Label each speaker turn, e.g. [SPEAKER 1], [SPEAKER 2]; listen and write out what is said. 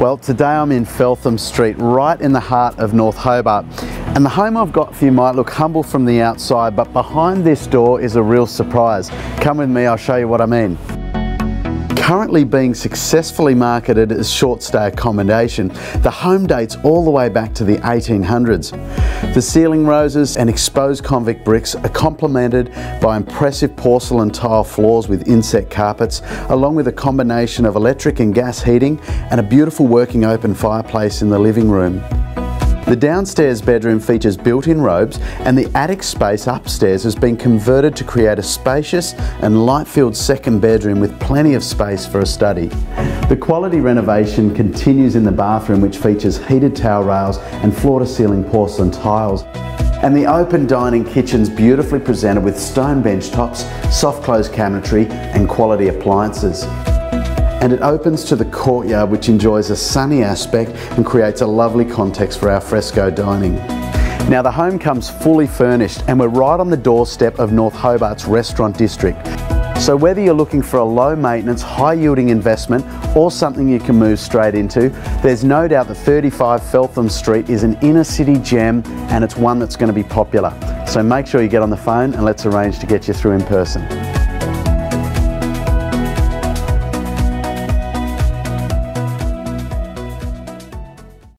[SPEAKER 1] Well, today I'm in Feltham Street, right in the heart of North Hobart. And the home I've got for you might look humble from the outside, but behind this door is a real surprise. Come with me, I'll show you what I mean currently being successfully marketed as short stay accommodation. The home dates all the way back to the 1800s. The ceiling roses and exposed convict bricks are complemented by impressive porcelain tile floors with inset carpets, along with a combination of electric and gas heating and a beautiful working open fireplace in the living room. The downstairs bedroom features built-in robes and the attic space upstairs has been converted to create a spacious and light-filled second bedroom with plenty of space for a study. The quality renovation continues in the bathroom which features heated towel rails and floor-to-ceiling porcelain tiles. And the open dining kitchen's beautifully presented with stone bench tops, soft close cabinetry and quality appliances and it opens to the courtyard which enjoys a sunny aspect and creates a lovely context for al fresco dining. Now the home comes fully furnished and we're right on the doorstep of North Hobart's restaurant district. So whether you're looking for a low maintenance, high yielding investment or something you can move straight into, there's no doubt that 35 Feltham Street is an inner city gem and it's one that's going to be popular. So make sure you get on the phone and let's arrange to get you through in person.